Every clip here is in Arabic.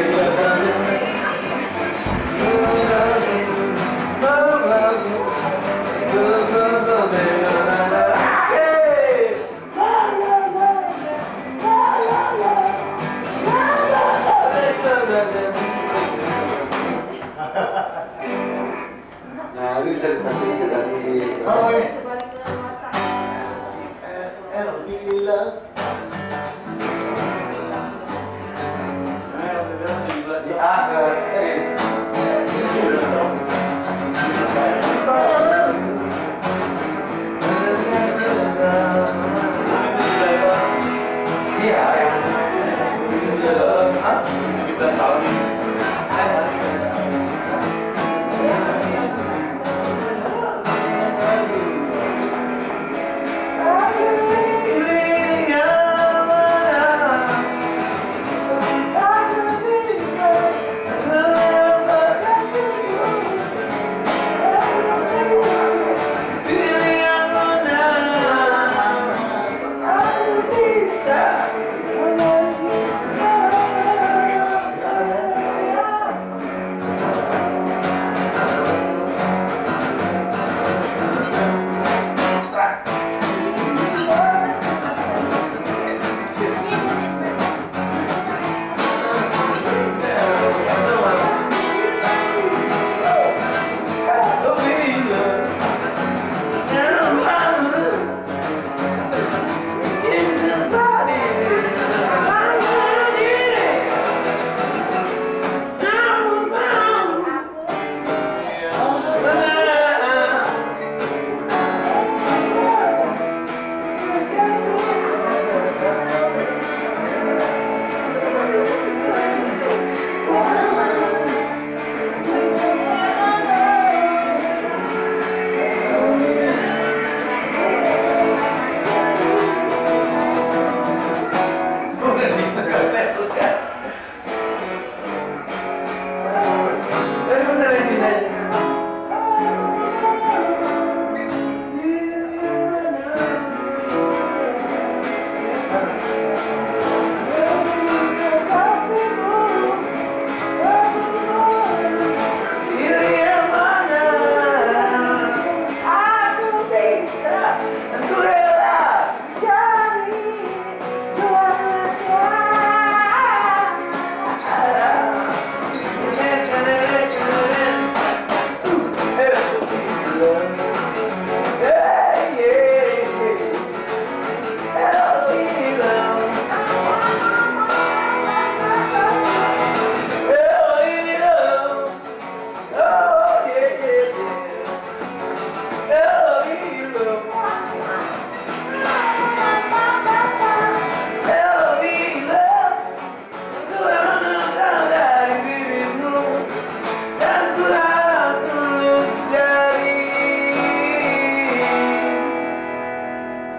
Nah, you Oh, ini. kita saling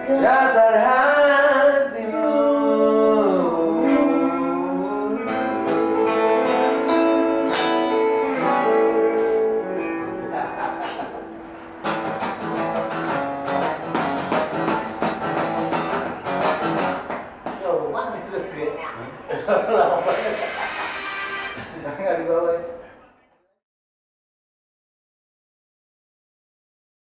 Enggak dibawa ya.